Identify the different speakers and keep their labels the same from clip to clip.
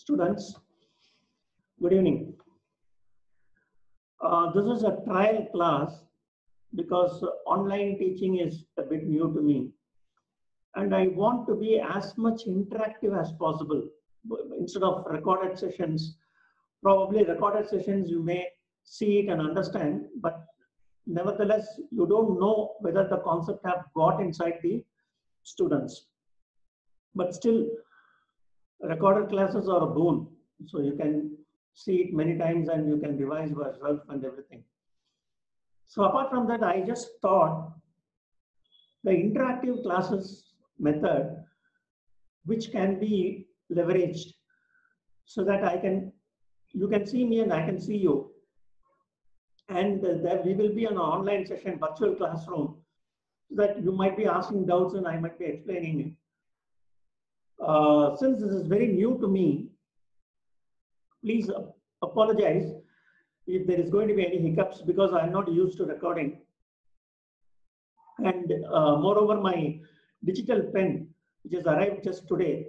Speaker 1: students. Good evening. Uh, this is a trial class because online teaching is a bit new to me. And I want to be as much interactive as possible. Instead of recorded sessions, probably recorded sessions you may see it and understand, but nevertheless, you don't know whether the concept have got inside the students. But still, recorded classes are a boon. So you can see it many times and you can revise yourself and everything. So apart from that, I just thought the interactive classes method, which can be leveraged so that I can, you can see me and I can see you. And that we will be an online session, virtual classroom, so that you might be asking doubts and I might be explaining it. Uh, since this is very new to me, please apologize if there is going to be any hiccups because I'm not used to recording. And uh, moreover, my digital pen, which has arrived just today,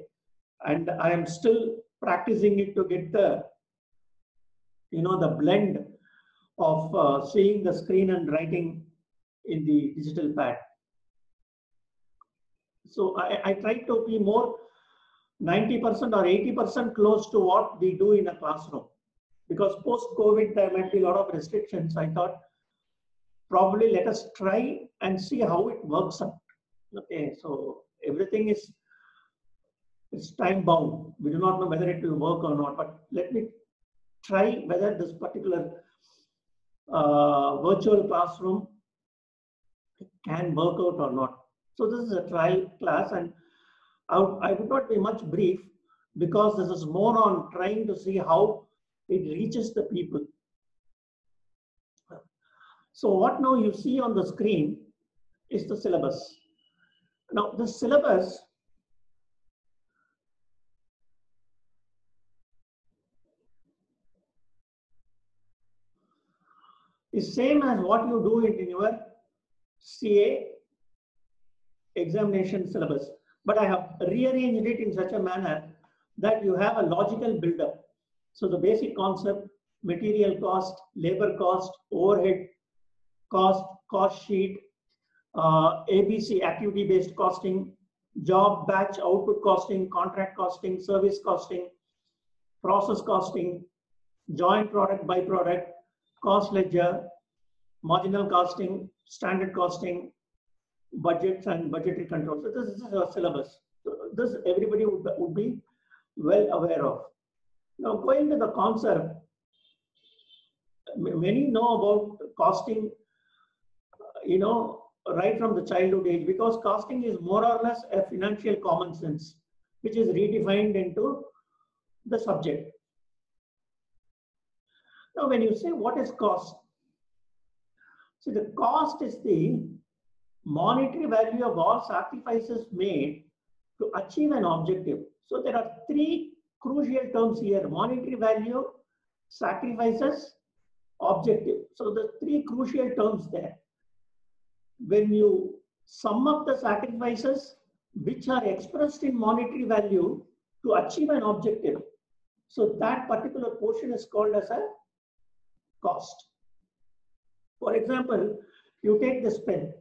Speaker 1: and I am still practicing it to get the, you know, the blend of uh, seeing the screen and writing in the digital pad. So I, I try to be more 90% or 80% close to what we do in a classroom. Because post-COVID, there might be a lot of restrictions. I thought probably let us try and see how it works out. Okay, so everything is it's time bound. We do not know whether it will work or not, but let me try whether this particular uh, virtual classroom can work out or not. So this is a trial class and I would, not be much brief because this is more on trying to see how it reaches the people. So what now you see on the screen is the syllabus. Now the syllabus is same as what you do it in your CA examination syllabus but I have rearranged it in such a manner that you have a logical buildup. So the basic concept, material cost, labor cost, overhead cost, cost sheet, uh, ABC activity-based costing, job batch output costing, contract costing, service costing, process costing, joint product byproduct, cost ledger, marginal costing, standard costing, budgets and budgetary control. So this is a syllabus. So this everybody would, would be well aware of. Now going to the concept, many know about costing, you know, right from the childhood age because costing is more or less a financial common sense, which is redefined into the subject. Now, when you say what is cost? See, the cost is the monetary value of all sacrifices made to achieve an objective. So there are three crucial terms here, monetary value, sacrifices, objective. So the three crucial terms there. When you sum up the sacrifices which are expressed in monetary value to achieve an objective, so that particular portion is called as a cost. For example, you take this pen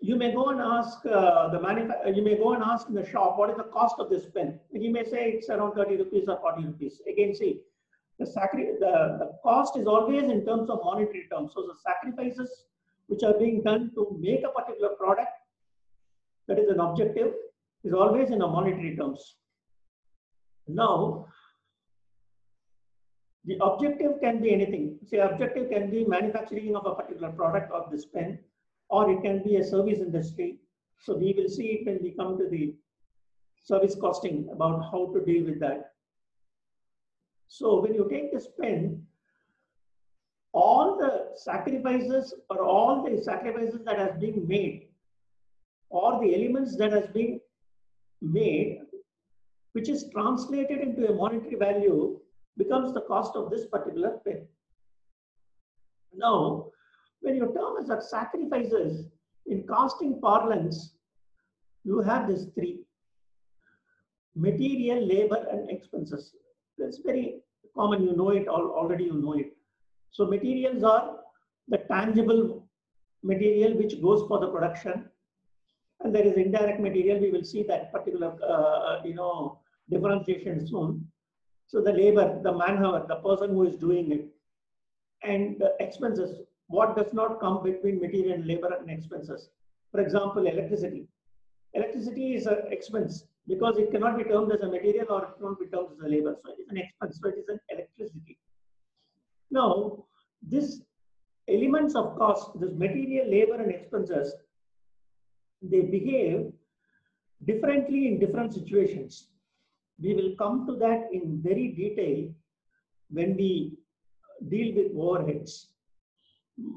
Speaker 1: you may go and ask uh, the manufacturer, uh, you may go and ask in the shop, what is the cost of this pen? He may say it's around 30 rupees or 40 rupees. Again, see, the, sacri the, the cost is always in terms of monetary terms. So the sacrifices which are being done to make a particular product, that is an objective, is always in a monetary terms. Now, the objective can be anything. Say objective can be manufacturing of a particular product of this pen or it can be a service industry. So we will see it when we come to the service costing about how to deal with that. So when you take this pen, all the sacrifices or all the sacrifices that has been made or the elements that has been made, which is translated into a monetary value, becomes the cost of this particular pen. Now, when you term as sacrifices, in costing parlance, you have these three. material, labor, and expenses. That's very common. You know it all, already, you know it. So materials are the tangible material which goes for the production. And there is indirect material. We will see that particular, uh, you know, differentiation soon. So the labor, the manpower, the person who is doing it, and the expenses, what does not come between material and labor and expenses. For example, electricity. Electricity is an expense because it cannot be termed as a material or it cannot be termed as a labor. So it is an expense, so it is an electricity. Now, these elements of cost, this material, labor, and expenses, they behave differently in different situations. We will come to that in very detail when we deal with overheads.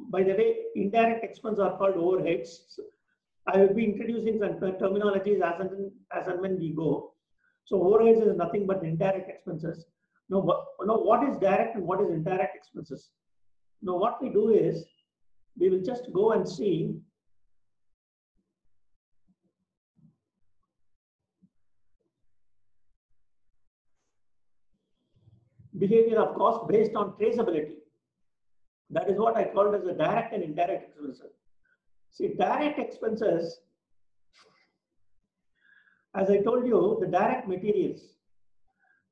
Speaker 1: By the way, indirect expenses are called overheads. I will be introducing some terminologies as and, as and when we go. So overheads is nothing but indirect expenses. Now, what, now, what is direct and what is indirect expenses? Now, what we do is we will just go and see behavior of cost based on traceability. That is what I called as a direct and indirect expenses. See, direct expenses, as I told you, the direct materials,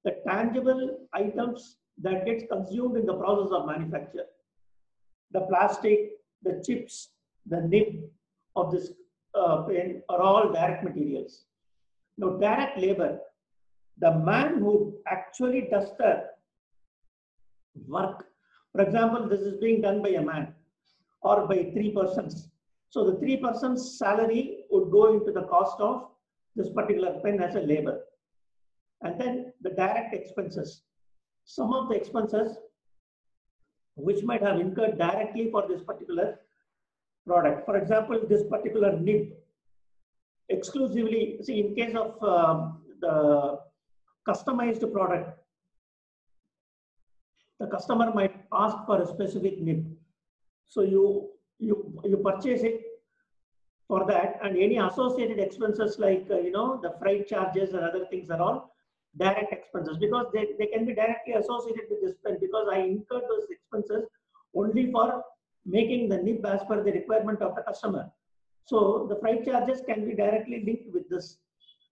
Speaker 1: the tangible items that gets consumed in the process of manufacture, the plastic, the chips, the nib of this uh, pen are all direct materials. Now, direct labor, the man who actually does the work, for example, this is being done by a man or by three persons. So the three persons salary would go into the cost of this particular pen as a labor. And then the direct expenses. Some of the expenses which might have incurred directly for this particular product. For example, this particular nib exclusively, see in case of uh, the customized product, the customer might ask for a specific nib. So you you you purchase it for that and any associated expenses like uh, you know the freight charges and other things are all direct expenses because they, they can be directly associated with this pen because I incurred those expenses only for making the nib as per the requirement of the customer. So the freight charges can be directly linked with this.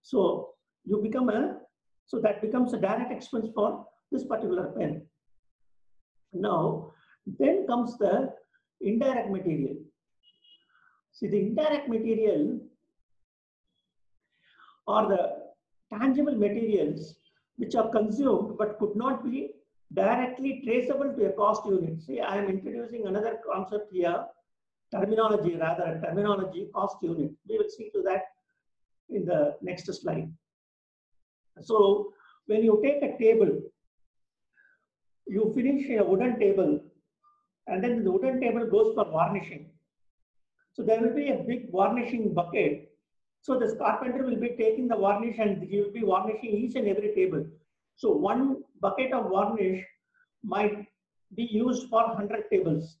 Speaker 1: So you become a, so that becomes a direct expense for this particular pen. Now, then comes the indirect material. See, the indirect material are the tangible materials which are consumed but could not be directly traceable to a cost unit. See, I am introducing another concept here, terminology rather, a terminology cost unit. We will see to that in the next slide. So when you take a table, you finish a wooden table and then the wooden table goes for varnishing. So there will be a big varnishing bucket. So this carpenter will be taking the varnish and he will be varnishing each and every table. So one bucket of varnish might be used for 100 tables.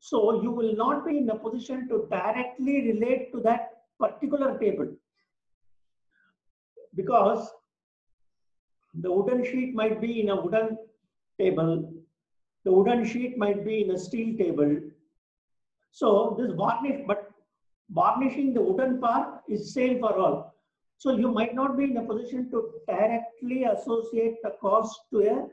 Speaker 1: So you will not be in a position to directly relate to that particular table because the wooden sheet might be in a wooden table the wooden sheet might be in a steel table. So this varnish, but varnishing the wooden part is same for all. So you might not be in a position to directly associate the cost to a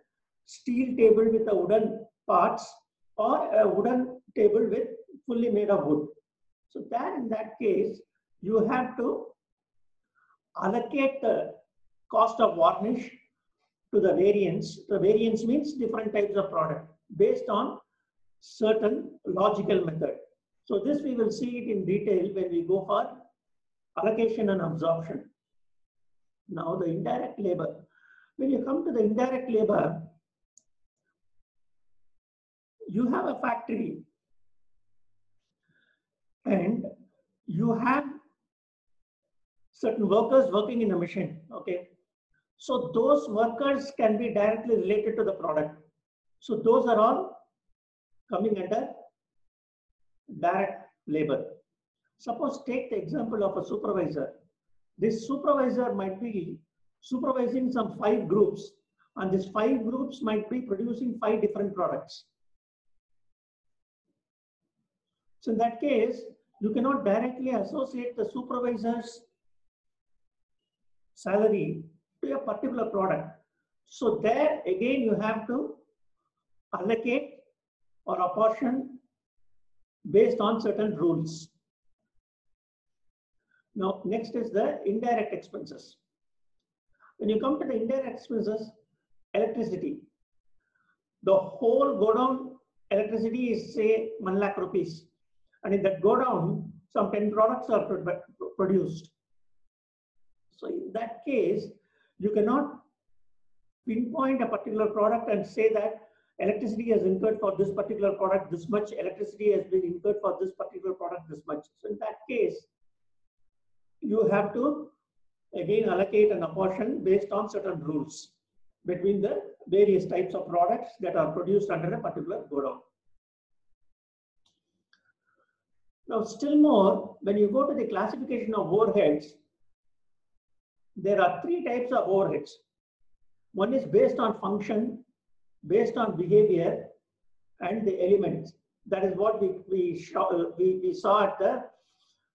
Speaker 1: steel table with a wooden parts or a wooden table with fully made of wood. So that in that case, you have to allocate the cost of varnish to the variance. The variance means different types of product based on certain logical method. So this we will see it in detail when we go for allocation and absorption. Now the indirect labor. When you come to the indirect labor, you have a factory and you have certain workers working in a machine, okay? So those workers can be directly related to the product. So those are all coming under direct labor. Suppose take the example of a supervisor. This supervisor might be supervising some five groups and these five groups might be producing five different products. So in that case, you cannot directly associate the supervisor's salary to a particular product. So there again, you have to allocate or apportion based on certain rules. Now, next is the indirect expenses. When you come to the indirect expenses, electricity, the whole godown electricity is say 1 lakh rupees. And in that godown, some 10 products are produced. So in that case, you cannot pinpoint a particular product and say that electricity has incurred for this particular product this much, electricity has been incurred for this particular product this much. So in that case, you have to again allocate an apportion based on certain rules between the various types of products that are produced under a particular godown. Now, still more, when you go to the classification of overheads, there are three types of overheads. One is based on function, based on behavior, and the elements. That is what we, we, we, we saw at the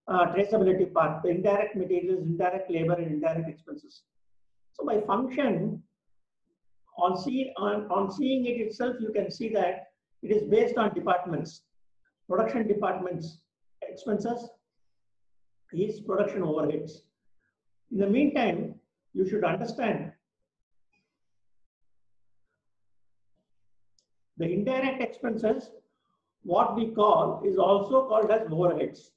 Speaker 1: uh, traceability part, the indirect materials, indirect labor, and indirect expenses. So by function, on, see, on, on seeing it itself, you can see that it is based on departments. Production departments expenses is production overheads. In the meantime, you should understand the indirect expenses, what we call is also called as overheads.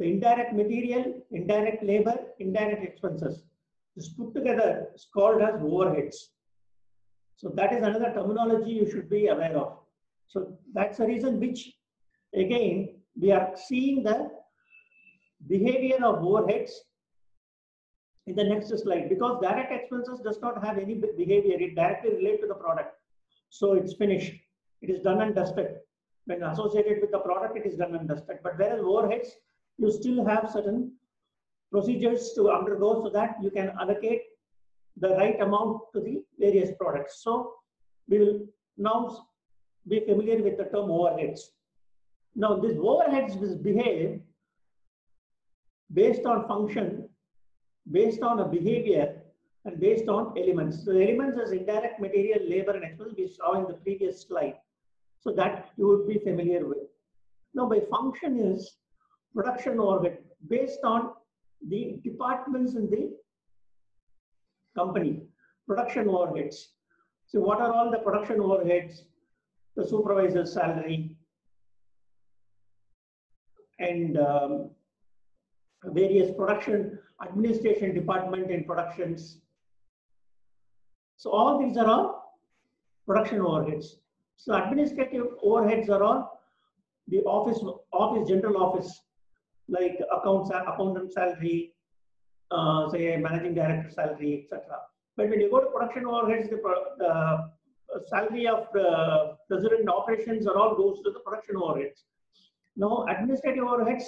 Speaker 1: The indirect material, indirect labor, indirect expenses. This put together is called as overheads. So that is another terminology you should be aware of. So that's the reason which, again, we are seeing the behavior of overheads in the next slide because direct expenses does not have any behavior. It directly relates to the product. So it's finished. It is done and dusted. When associated with the product, it is done and dusted. But whereas overheads, you still have certain procedures to undergo so that you can allocate the right amount to the various products. So we will now be familiar with the term overheads. Now these overheads behave based on function, based on a behavior, and based on elements. So elements is indirect material, labor, and expense we saw in the previous slide. So that you would be familiar with. Now by function is production overhead based on the departments in the company, production overheads. So what are all the production overheads? The supervisor's salary and um, various production administration department and productions. So all these are all production overheads. So administrative overheads are all the office, office, general office like accounts, accountant salary, uh, say managing director salary, etc. But when you go to production overheads, the, uh, salary of the president operations are all goes to the production overheads. Now, administrative overheads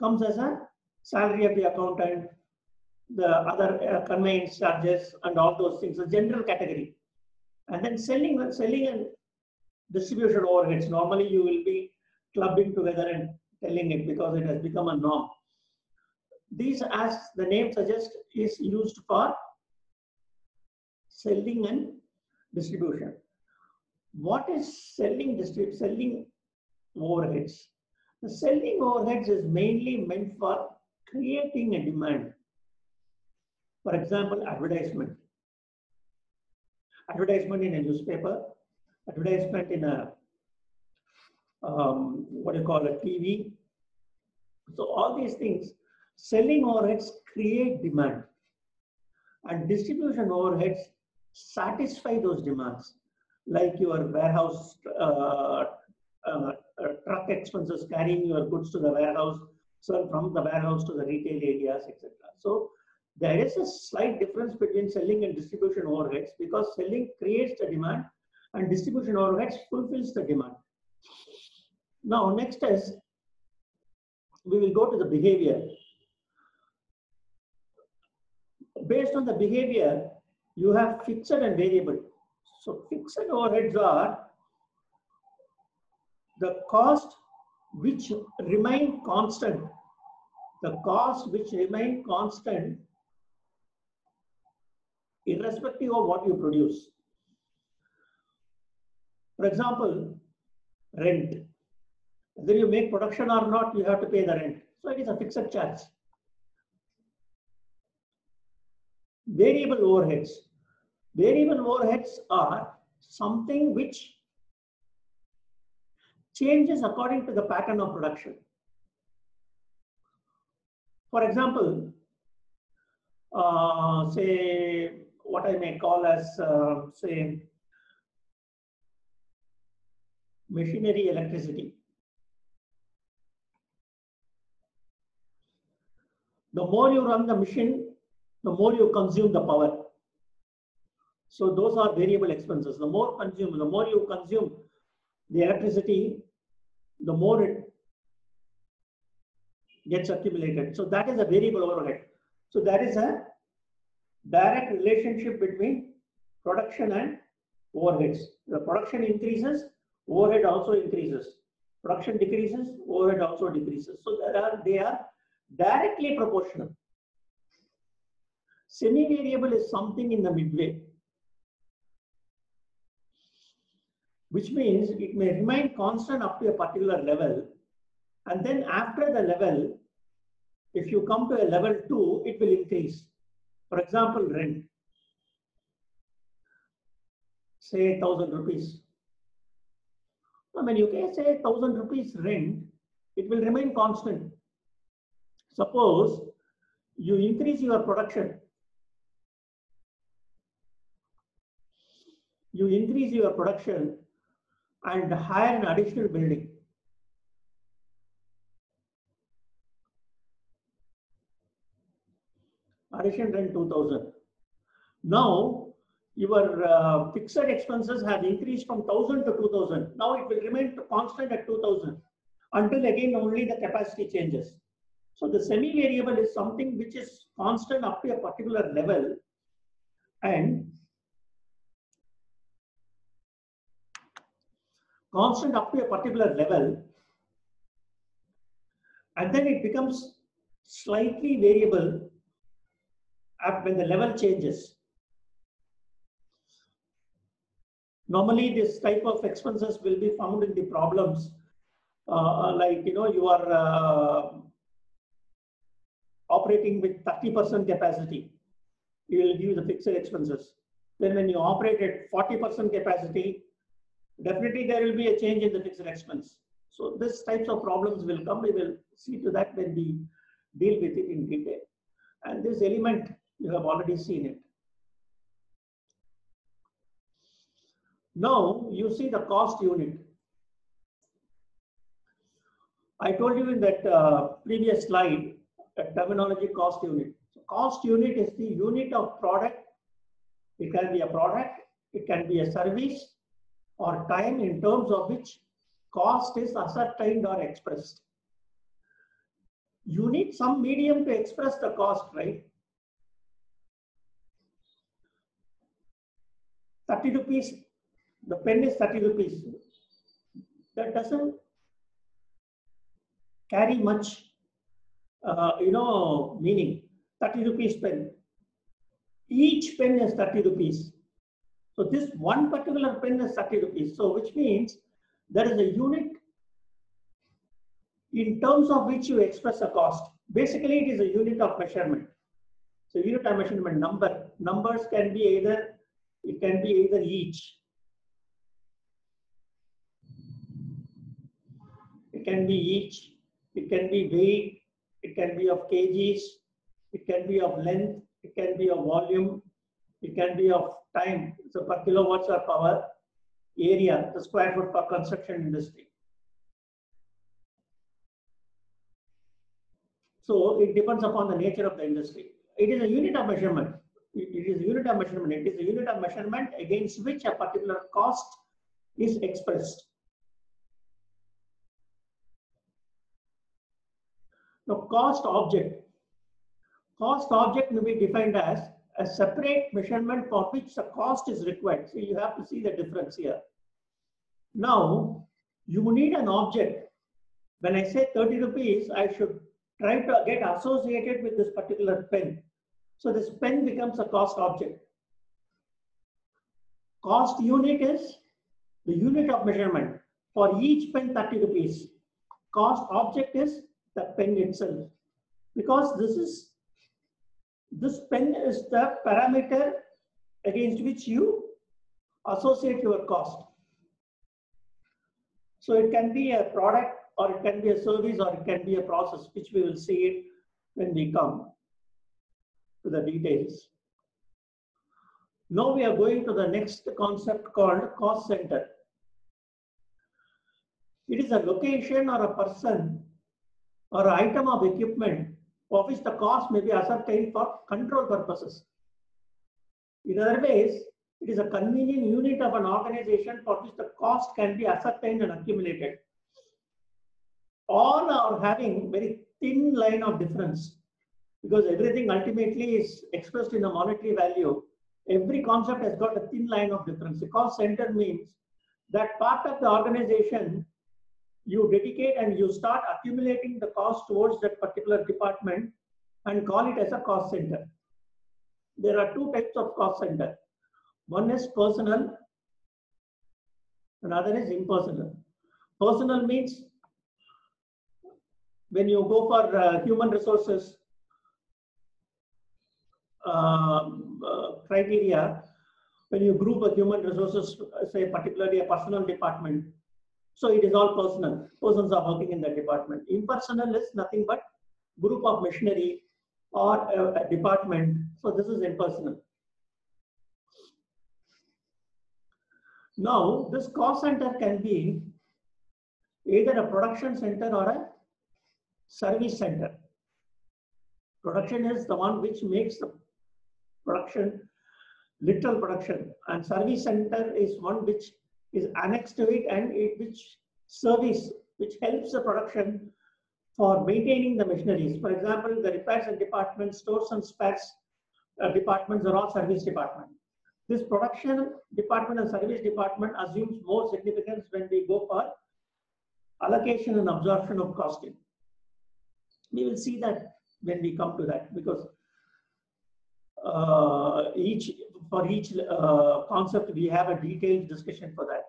Speaker 1: comes as a salary of the accountant, the other uh, conveyance charges, and all those things, a general category. And then selling, selling and distribution overheads. Normally, you will be clubbing together and telling it because it has become a norm. These, as the name suggests, is used for selling and distribution. What is selling selling overheads? The selling overheads is mainly meant for creating a demand. For example, advertisement. Advertisement in a newspaper, advertisement in a um, what do you call a TV. So all these things, selling overheads create demand and distribution overheads satisfy those demands like your warehouse uh, uh, Uh, truck expenses carrying your goods to the warehouse, so from the warehouse to the retail areas, etc. So there is a slight difference between selling and distribution overheads because selling creates the demand and distribution overheads fulfills the demand. Now, next is we will go to the behavior. based on the behavior, you have fixed and variable. So fixed overheads are the cost which remain constant. The cost which remain constant irrespective of what you produce. For example, rent. Whether you make production or not, you have to pay the rent. So it is a fixed charge. Variable overheads. Variable overheads are something which changes according to the pattern of production. For example, uh, say what I may call as, uh, say, machinery electricity. The more you run the machine, the more you consume the power. So those are variable expenses. The more consume, the more you consume the electricity, the more it gets accumulated. So that is a variable overhead. So that is a direct relationship between production and overheads. The production increases, overhead also increases. Production decreases, overhead also decreases. So there are they are directly proportional. Semi-variable is something in the midway, which means it may remain constant up to a particular level. And then after the level, if you come to a level two, it will increase. For example, rent. Say a 1000 rupees. I mean, you can say 1000 rupees rent, it will remain constant. Suppose you increase your production. You increase your production and hire an additional building. Addition rent 2000. Now your uh, fixed expenses have increased from 1000 to 2000. Now it will remain constant at 2000 until again only the capacity changes. So the semi-variable is something which is constant up to a particular level and constant up to a particular level and then it becomes slightly variable when the level changes. Normally, this type of expenses will be found in the problems uh, like, you know, you are uh, operating with 30% capacity. You will give the fixed expenses. Then when you operate at 40% capacity, definitely there will be a change in the fixed expense. So this types of problems will come. We will see to that when we deal with it in detail. And this element, you have already seen it. Now you see the cost unit. I told you in that uh, previous slide, a terminology cost unit. So cost unit is the unit of product. It can be a product, it can be a service or time in terms of which cost is ascertained or expressed. You need some medium to express the cost, right? 30 rupees the pen is 30 rupees. That doesn't carry much, uh, you know, meaning. 30 rupees pen. Each pen is 30 rupees. So this one particular pen is 30 rupees. So which means there is a unit in terms of which you express a cost. Basically, it is a unit of measurement. So unit of measurement number. Numbers can be either, it can be either each It can be each, it can be weight, it can be of kgs, it can be of length, it can be of volume, it can be of time. So per kilowatts or power area, the square foot per construction industry. So it depends upon the nature of the industry. It is a unit of measurement. It is a unit of measurement. It is a unit of measurement against which a particular cost is expressed. Now, cost object. Cost object may be defined as a separate measurement for which the cost is required. So you have to see the difference here. Now, you need an object. When I say 30 rupees, I should try to get associated with this particular pen. So this pen becomes a cost object. Cost unit is the unit of measurement. For each pen, 30 rupees. Cost object is the pen itself. Because this is this pen is the parameter against which you associate your cost. So it can be a product or it can be a service or it can be a process, which we will see it when we come to the details. Now we are going to the next concept called cost center. It is a location or a person or item of equipment for which the cost may be ascertained for control purposes. In other ways, it is a convenient unit of an organization for which the cost can be ascertained and accumulated. All are having very thin line of difference because everything ultimately is expressed in a monetary value. Every concept has got a thin line of difference. The cost center means that part of the organization you dedicate and you start accumulating the cost towards that particular department and call it as a cost center. There are two types of cost center. One is personal, another is impersonal. Personal means when you go for uh, human resources uh, uh, criteria, when you group a human resources, say particularly a personal department, so it is all personal. Persons are working in that department. Impersonal is nothing but group of machinery or a, a department. So this is impersonal. Now, this cost center can be either a production center or a service center. Production is the one which makes the production, literal production, and service center is one which is annexed to it and it which service which helps the production for maintaining the machineries. For example, the repairs and department, stores and spares uh, departments are all service department. This production department and service department assumes more significance when we go for allocation and absorption of costing. We will see that when we come to that because uh, each for each uh, concept, we have a detailed discussion for that.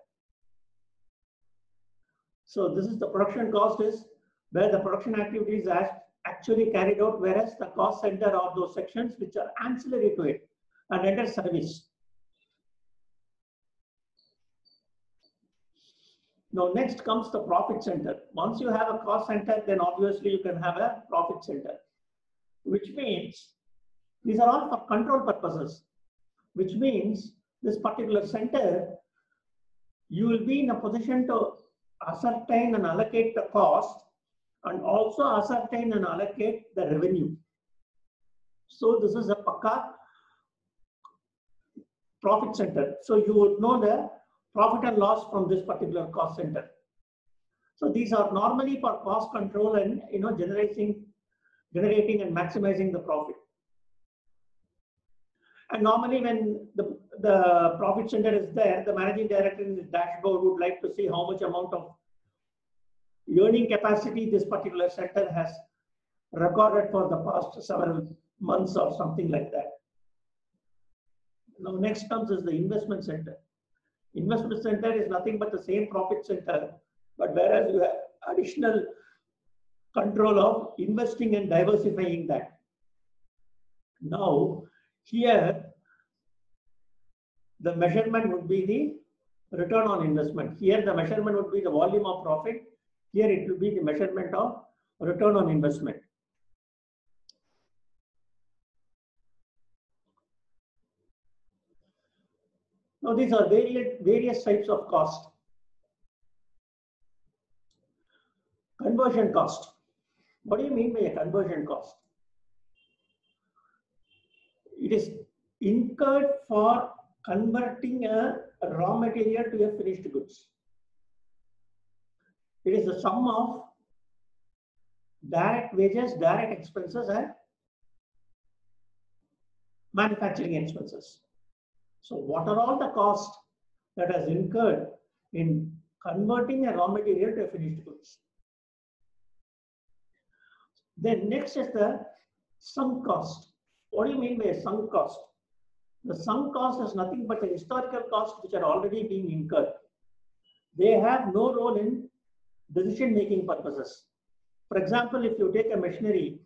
Speaker 1: So this is the production cost is where the production activities are actually carried out, whereas the cost center are those sections which are ancillary to it and enter service. Now next comes the profit center. Once you have a cost center, then obviously you can have a profit center, which means these are all for control purposes which means this particular center, you will be in a position to ascertain and allocate the cost and also ascertain and allocate the revenue. So this is a Pakka profit center. So you would know the profit and loss from this particular cost center. So these are normally for cost control and you know generating, generating and maximizing the profit. And normally when the, the profit center is there, the managing director in the dashboard would like to see how much amount of earning capacity this particular sector has recorded for the past several months or something like that. Now next comes is the investment center. Investment center is nothing but the same profit center, but whereas you have additional control of investing and diversifying that. Now, here, the measurement would be the return on investment. Here, the measurement would be the volume of profit. Here, it will be the measurement of return on investment. Now, these are various, various types of cost. Conversion cost. What do you mean by a conversion cost? It is incurred for converting a raw material to a finished goods. It is the sum of direct wages, direct expenses, and manufacturing expenses. So what are all the costs that has incurred in converting a raw material to a finished goods? Then next is the sunk cost. What do you mean by a sunk cost? The sunk cost is nothing but the historical costs which are already being incurred. They have no role in decision making purposes. For example, if you take a machinery,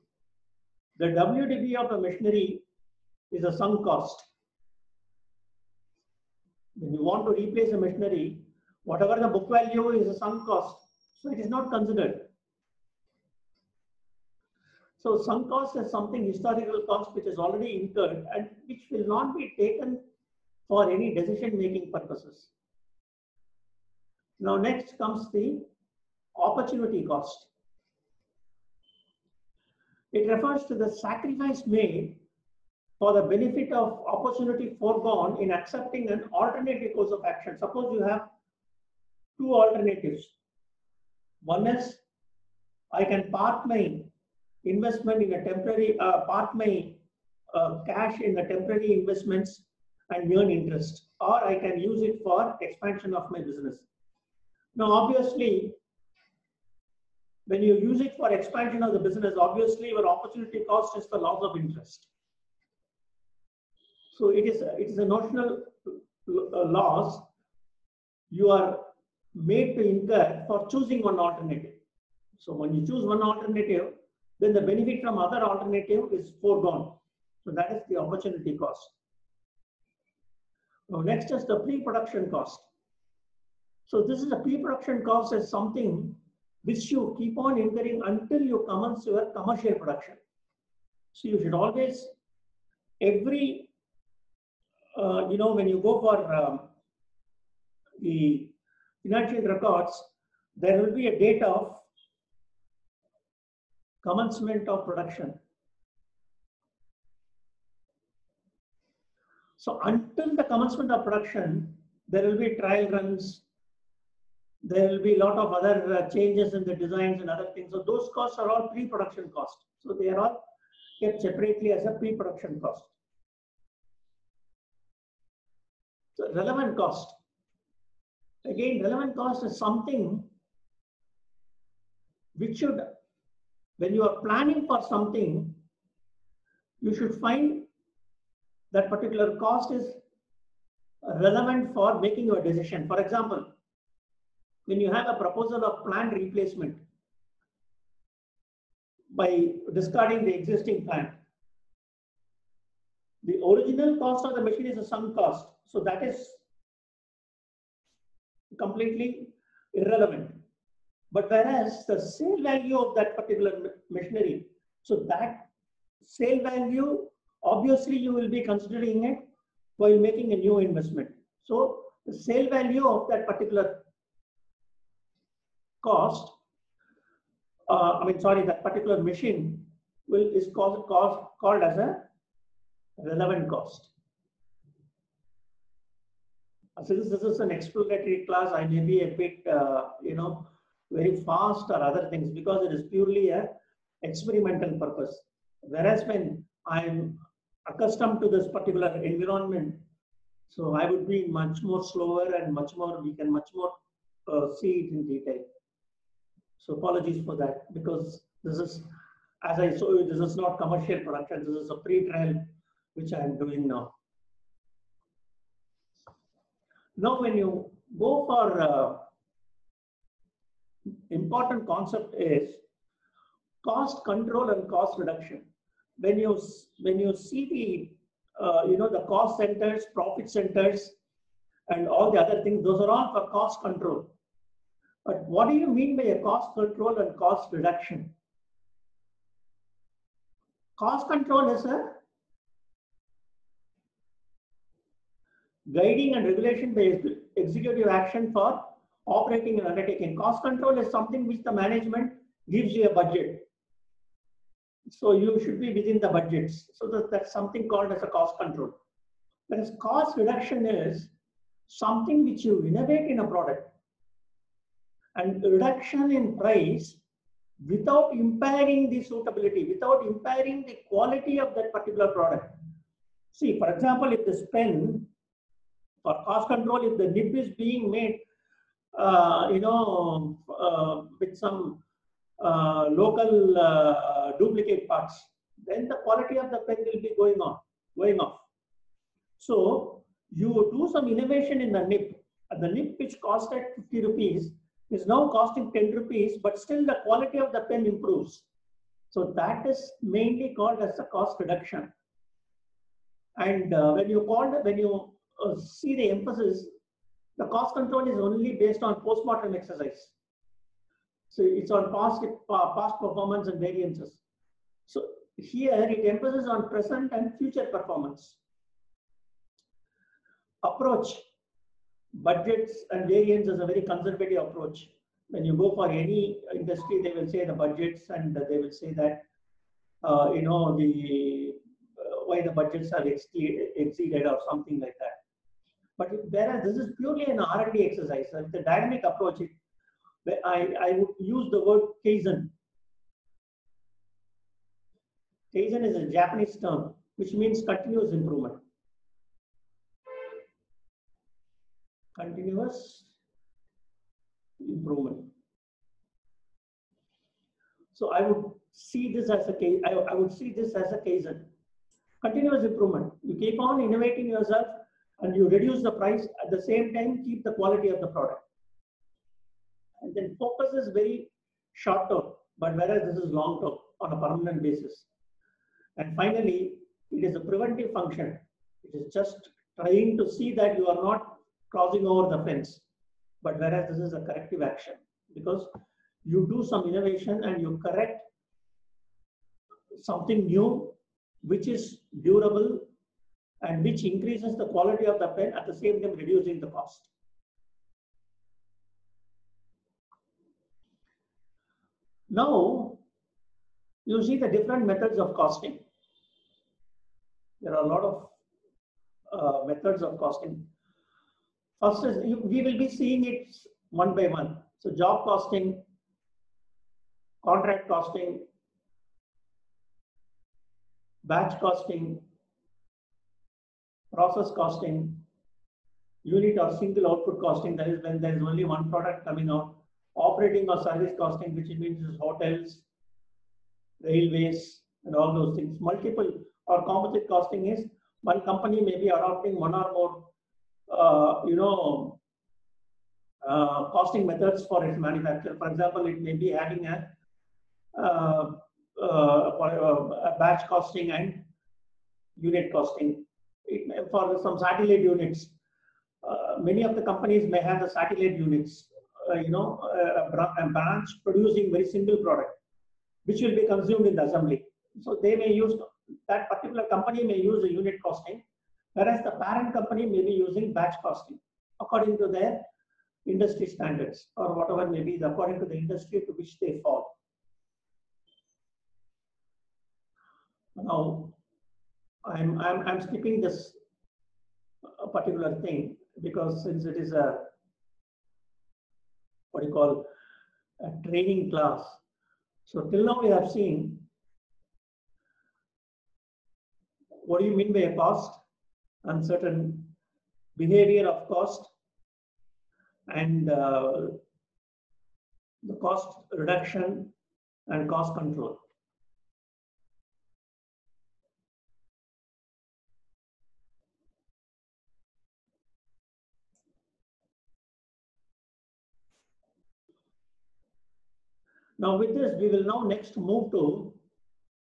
Speaker 1: the WDV of a machinery is a sunk cost. When you want to replace a machinery, whatever the book value is a sunk cost. So it is not considered. So sunk cost is something historical cost which is already incurred and which will not be taken for any decision making purposes. Now next comes the opportunity cost. It refers to the sacrifice made for the benefit of opportunity foregone in accepting an alternative course of action. Suppose you have two alternatives. One is I can park my investment in a temporary, uh, park my uh, cash in the temporary investments and earn interest, or I can use it for expansion of my business. Now, obviously, when you use it for expansion of the business, obviously your opportunity cost is the loss of interest. So it is, it is a notional uh, loss you are made to incur for choosing one alternative. So when you choose one alternative, then the benefit from other alternative is foregone. So that is the opportunity cost. Now next is the pre-production cost. So this is a pre-production cost as something which you keep on incurring until you commence your commercial production. So you should always, every, uh, you know, when you go for um, the financial records, there will be a date of commencement of production. So until the commencement of production, there will be trial runs, there will be a lot of other uh, changes in the designs and other things. So those costs are all pre-production costs. So they are all kept separately as a pre-production cost. So relevant cost. Again, relevant cost is something which should, when you are planning for something, you should find that particular cost is relevant for making your decision. For example, when you have a proposal of plant replacement by discarding the existing plant, the original cost of the machine is a sunk cost. So that is completely irrelevant. But whereas the sale value of that particular machinery, so that sale value, obviously you will be considering it while making a new investment. So the sale value of that particular cost, uh, I mean, sorry, that particular machine will is called, called, called as a relevant cost. Since this is an exploratory class, I may be a bit, uh, you know, very fast or other things because it is purely a experimental purpose. Whereas when I'm accustomed to this particular environment, so I would be much more slower and much more, we can much more uh, see it in detail. So apologies for that because this is, as I saw you, this is not commercial production. This is a pre-trial which I am doing now. Now, when you go for uh, important concept is cost control and cost reduction. When you when you see the uh, you know the cost centers, profit centers, and all the other things, those are all for cost control. But what do you mean by a cost control and cost reduction? Cost control is a guiding and regulation based executive action for operating and undertaking. Cost control is something which the management gives you a budget. So you should be within the budgets. So that, that's something called as a cost control. Whereas cost reduction is something which you innovate in a product and reduction in price without impairing the suitability, without impairing the quality of that particular product. See, for example, if this pen, for cost control, if the nib is being made, you know, uh, with some uh, local uh, duplicate parts, then the quality of the pen will be going on, going off. So you do some innovation in the nib. The nib which cost at 50 rupees is now costing 10 rupees, but still the quality of the pen improves. So that is mainly called as a cost reduction. And uh, when you call, when you uh, see the emphasis, the cost control is only based on post-mortem exercise. So it's on past, uh, past performance and variances. So here it emphasizes on present and future performance. Approach, budgets and variance is a very conservative approach. When you go for any industry, they will say the budgets and they will say that, uh, you know, the why the budgets are exceeded or something like that. But whereas this is purely an R&D exercise, it's a dynamic approach. It, I, I would use the word Kaizen. Kaizen is a Japanese term, which means continuous improvement. Continuous improvement. So I would see this as a. I, I would see this as a Kaizen continuous improvement. You keep on innovating yourself and you reduce the price at the same time, keep the quality of the product. And then focus is very short term, but whereas this is long term on a permanent basis. And finally, it is a preventive function. It is just trying to see that you are not crossing over the fence. But whereas this is a corrective action because you do some innovation and you correct something new which is durable and which increases the quality of the pen at the same time reducing the cost. Now, you see the different methods of costing. There are a lot of uh, methods of costing. First is, we will be seeing it one by one. So job costing, contract costing, batch costing, process costing, unit or single output costing, that is when there is only one product coming out, operating or service costing, which means hotels, railways, and all those things. Multiple or composite costing is one company may be adopting one or more, uh, you know, uh, costing methods for its manufacture. For example, it may be having a uh, uh, uh, batch costing and unit costing. For some satellite units, uh, many of the companies may have the satellite units, you know, a branch producing very simple product, which will be consumed in the assembly. So they may use that particular company may use a unit costing, whereas the parent company may be using batch costing according to their industry standards or whatever may be according to the industry to which they fall. Now, I'm, I'm, I'm skipping this particular thing because since it is a, what you call, a training class. So till now we have seen what do you mean by a cost and certain behavior of cost and uh, the cost reduction and cost control. Now with this, we will now next move to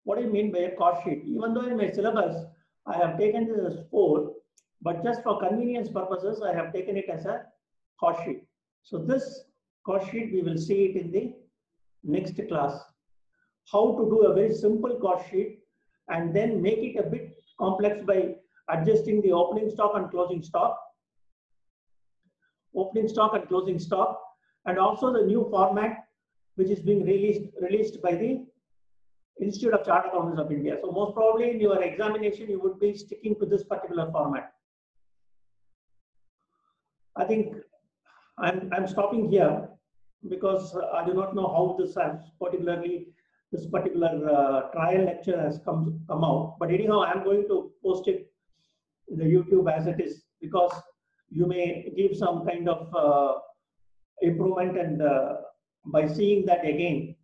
Speaker 1: what I mean by a cost sheet. Even though in my syllabus, I have taken this as four, but just for convenience purposes, I have taken it as a cost sheet. So this cost sheet, we will see it in the next class. How to do a very simple cost sheet and then make it a bit complex by adjusting the opening stock and closing stock, opening stock and closing stock, and also the new format which is being released released by the Institute of Chartered Accountants of India. So most probably in your examination, you would be sticking to this particular format. I think I'm, I'm stopping here because I do not know how this has particularly this particular uh, trial lecture has come come out. But anyhow, I'm going to post it in the YouTube as it is because you may give some kind of uh, improvement and uh, by seeing that again,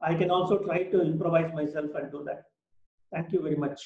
Speaker 1: I can also try to improvise myself and do that. Thank you very much.